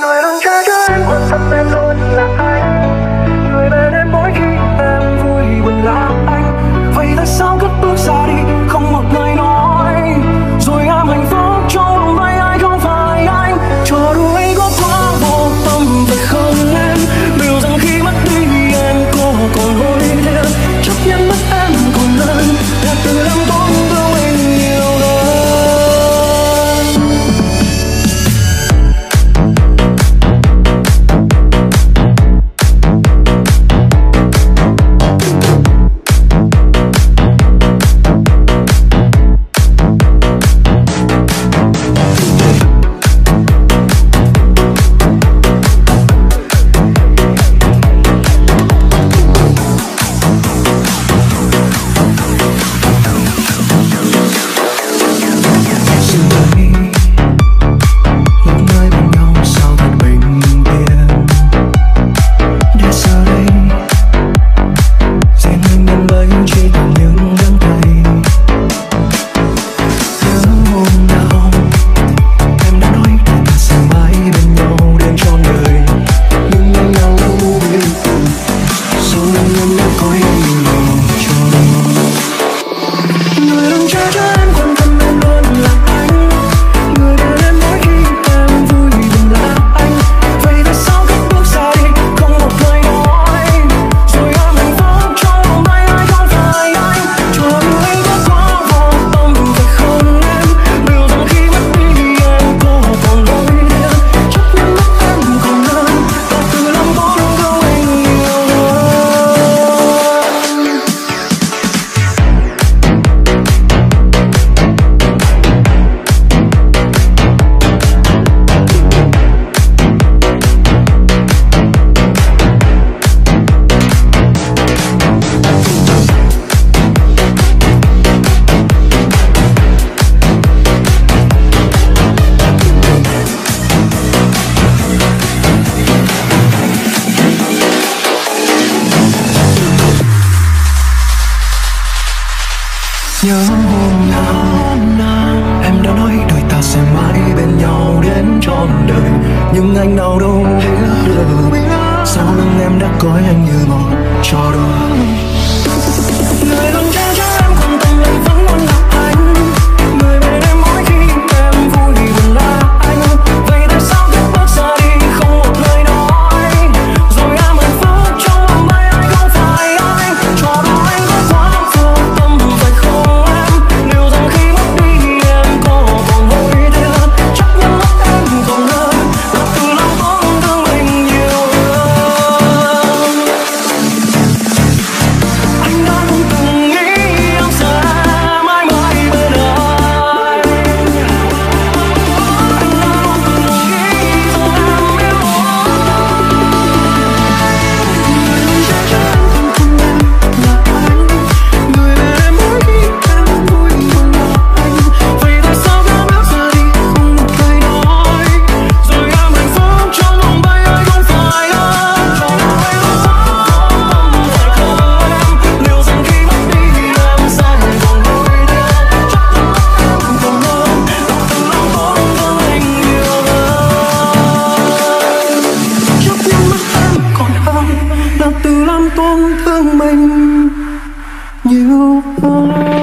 No era un chacho, I'm dreaming. trọn đời, nhưng anh nào đâu sau lưng em đã coi anh như một trò đùa. Người You are